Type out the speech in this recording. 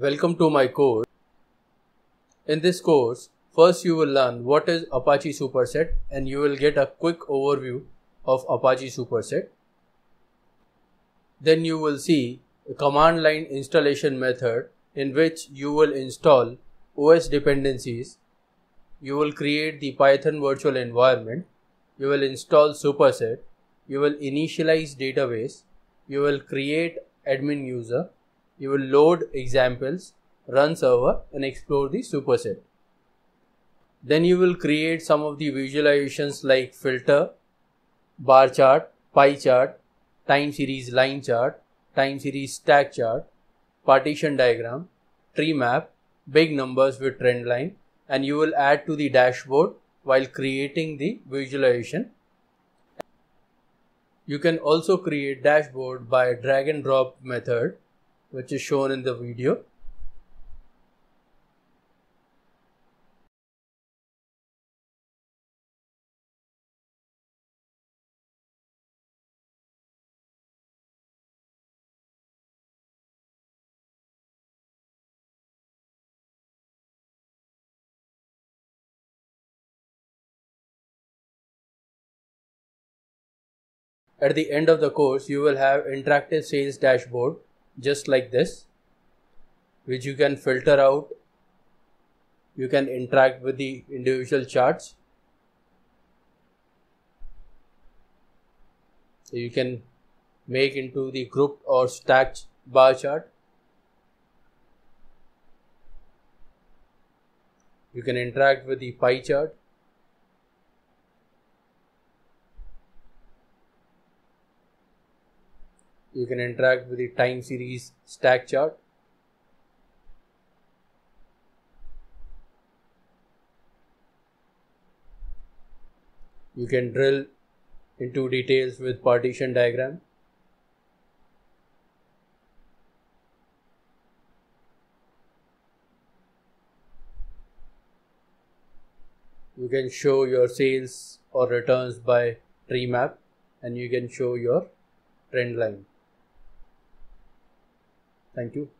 Welcome to my course. In this course, first you will learn what is Apache Superset and you will get a quick overview of Apache Superset. Then you will see a command line installation method in which you will install OS dependencies. You will create the Python virtual environment. You will install Superset. You will initialize database. You will create admin user you will load examples, run server and explore the superset. Then you will create some of the visualizations like filter, bar chart, pie chart, time series line chart, time series stack chart, partition diagram, tree map, big numbers with trend line and you will add to the dashboard while creating the visualization. You can also create dashboard by drag and drop method which is shown in the video. At the end of the course, you will have interactive sales dashboard just like this which you can filter out. You can interact with the individual charts. You can make into the grouped or stacked bar chart. You can interact with the pie chart you can interact with the time series stack chart. You can drill into details with partition diagram. You can show your sales or returns by tree map and you can show your trend line Thank you.